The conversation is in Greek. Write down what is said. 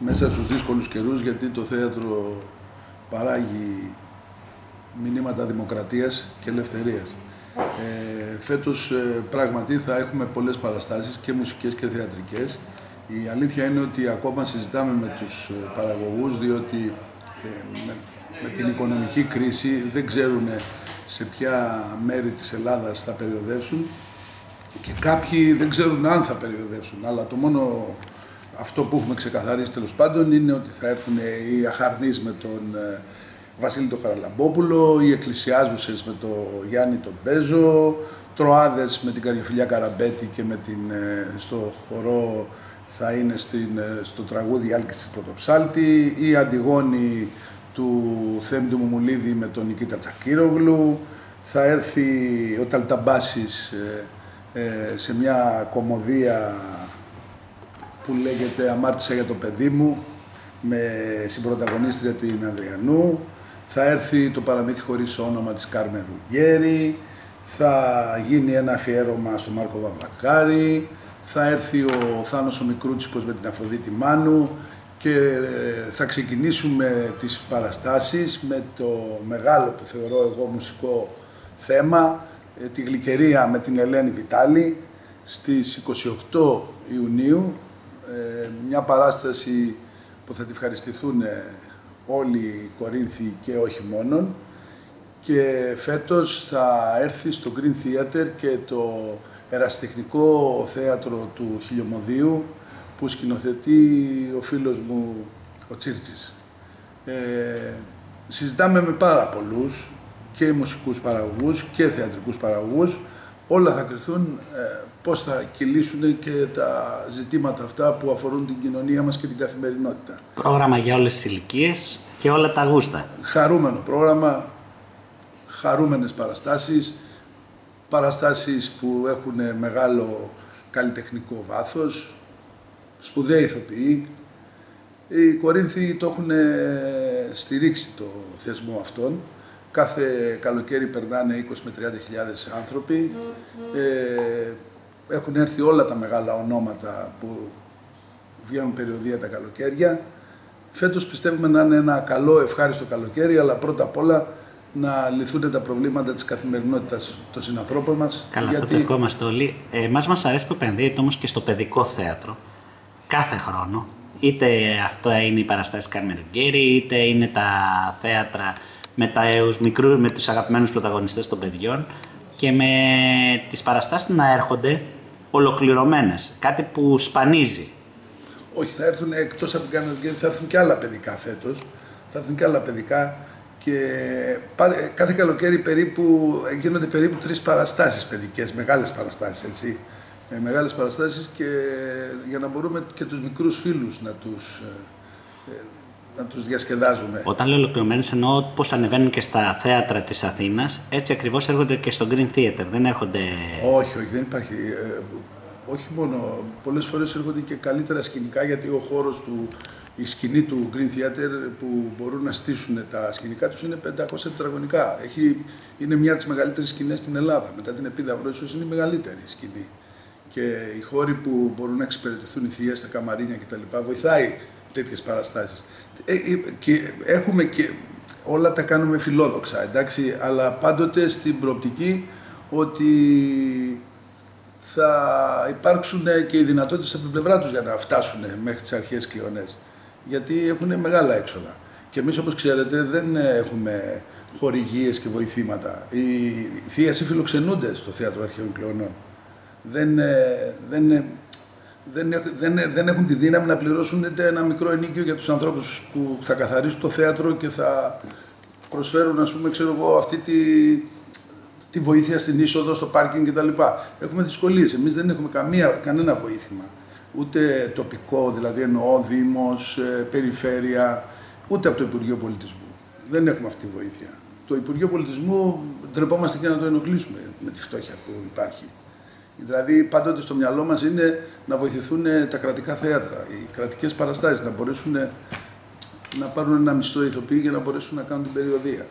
μέσα στους δύσκολους καιρούς γιατί το θέατρο παράγει μηνύματα δημοκρατίας και ελευθερίας. Ε, φέτος ε, πράγματι θα έχουμε πολλές παραστάσεις και μουσικές και θεατρικές. Η αλήθεια είναι ότι ακόμα συζητάμε με τους ε, παραγωγούς διότι ε, με, την οικονομική κρίση δεν ξέρουν σε ποια μέρη της Ελλάδας θα περιοδεύσουν και κάποιοι δεν ξέρουν αν θα περιοδεύσουν. Αλλά το μόνο αυτό που έχουμε ξεκαθαρίσει τέλος πάντων είναι ότι θα έρθουν οι αχαρνείς με τον Βασίλη τον Χαραλαμπόπουλο, οι εκκλησιάζουσες με τον Γιάννη τον Πέζο, τροάδες με την Καριοφιλιά Καραμπέτη και με την, στο χορό θα είναι στην, στο τραγούδι Άλκης Πρωτοψάλτη, η Αντιγόνη του Θέμη του Μουμουλίδη με τον Νικήτα Τσακύρογλου, θα έρθει ο Ταλταμπάσης ε, σε μια κομμωδία που λέγεται «Αμάρτησα για το παιδί μου» με συμπροταγωνίστρια την Ανδριανού. Θα έρθει το παραμύθι χωρίς όνομα της Κάρμεν Ρουγγέρη, θα γίνει ένα αφιέρωμα στον Μάρκο Βαμβακάρη, θα έρθει ο Θάνος ο Μικρούτσικος με την Αφροδίτη Μάνου και ε, θα ξεκινήσουμε τις παραστάσεις με το μεγάλο που θεωρώ εγώ μουσικό θέμα, ε, τη Γλυκερία με την Ελένη Βιτάλη στις 28 Ιουνίου, ε, μια παράσταση που θα τη ευχαριστηθούν όλοι οι Κορίνθοι και όχι μόνον και φέτος θα έρθει στο Green Theater και το εραστεχνικό θέατρο του Χιλιομοδίου που σκηνοθετεί ο φίλος μου ο Τσίρτσης. Ε, συζητάμε με πάρα πολλούς και μουσικούς παραγωγούς και θεατρικούς παραγωγούς όλα θα κρυθούν ε, πώς θα κυλήσουν και τα ζητήματα αυτά που αφορούν την κοινωνία μας και την καθημερινότητα. Πρόγραμμα για όλες τις ηλικίες και όλα τα γούστα. Χαρούμενο πρόγραμμα, χαρούμενες παραστάσεις, παραστάσεις που έχουν μεγάλο καλλιτεχνικό βάθος, σπουδαίοι ηθοποιοί. Οι Κορίνθοι το έχουν στηρίξει το θεσμό αυτόν Κάθε καλοκαίρι περνάνε 20 με 30 χιλιάδες άνθρωποι. Ε, έχουν έρθει όλα τα μεγάλα ονόματα που βγαίνουν περιοδία τα καλοκαίρια. Φέτος πιστεύουμε να είναι ένα καλό, ευχάριστο καλοκαίρι, αλλά πρώτα απ' όλα να λυθούν τα προβλήματα της καθημερινότητας των συνανθρώπων μας. Καλά, γιατί... αυτό το ευχόμαστε όλοι. Ε, εμάς μας αρέσει που επενδύεται όμως και στο παιδικό θέατρο. Κάθε χρόνο. Είτε αυτό είναι η παραστάση Κάρμεν είτε είναι τα θέατρα με, τα, μικρού, με τους αγαπημένους πρωταγωνιστές των παιδιών και με τις παραστάσεις να έρχονται ολοκληρωμένες, κάτι που σπανίζει. Όχι, θα έρθουν εκτός από την κανονική, θα έρθουν και άλλα παιδικά φέτος, θα έρθουν και άλλα παιδικά και κάθε καλοκαίρι περίπου, γίνονται περίπου τρεις παραστάσεις παιδικές, μεγάλες παραστάσεις, έτσι. Με μεγάλες παραστάσεις και για να μπορούμε και τους μικρούς φίλους να τους ε, ε, να τους διασκεδάζουμε. Όταν λέω ολοκληρωμένες εννοώ πώς ανεβαίνουν και στα θέατρα της Αθήνας, έτσι ακριβώς έρχονται και στο Green Theater, δεν έρχονται... Όχι, όχι, δεν υπάρχει. Ε, όχι μόνο, πολλές φορές έρχονται και καλύτερα σκηνικά γιατί ο χώρος του, η σκηνή του Green Theater που μπορούν να στήσουν τα σκηνικά τους είναι 500 τετραγωνικά. Έχει, είναι μια από τις μεγαλύτερες σκηνές στην Ελλάδα. Μετά την Επίδαυρο ίσως είναι η μεγαλύτερη σκηνή. Και οι χώροι που μπορούν να εξυπηρετηθούν οι θείες, τα καμαρίνια κτλ. βοηθάει τέτοιες παραστάσεις. Ε, ε, και έχουμε και όλα τα κάνουμε φιλόδοξα, εντάξει, αλλά πάντοτε στην προοπτική ότι θα υπάρξουν και οι δυνατότητες από την πλευρά τους για να φτάσουν μέχρι τις αρχές κλειονές. Γιατί έχουν μεγάλα έξοδα. Και εμείς όπως ξέρετε δεν έχουμε χορηγίες και βοηθήματα. Οι θείασοι φιλοξενούνται στο Θέατρο Αρχαίων Κλειονών. Δεν, ε, δεν δεν, δεν, δεν έχουν τη δύναμη να πληρώσουν είτε ένα μικρό ενίκιο για τους ανθρώπους που θα καθαρίσουν το θέατρο και θα προσφέρουν, ας πούμε, ξέρω εγώ, αυτή τη, τη βοήθεια στην είσοδο, στο πάρκινγκ κτλ. Έχουμε δυσκολίες. Εμείς δεν έχουμε καμία, κανένα βοήθημα. Ούτε τοπικό, δηλαδή εννοώ Δήμος, ε, Περιφέρεια, ούτε από το Υπουργείο Πολιτισμού. Δεν έχουμε αυτή τη βοήθεια. Το Υπουργείο Πολιτισμού ντρεπόμαστε και να το ενοχλήσουμε με τη φτώχεια που υπάρχει. Δηλαδή, πάντοτε στο μυαλό μας είναι να βοηθηθούν τα κρατικά θέατρα, οι κρατικές παραστάσεις, να μπορέσουν να πάρουν ένα μισθό ηθοποιοί για να μπορέσουν να κάνουν την περιοδία.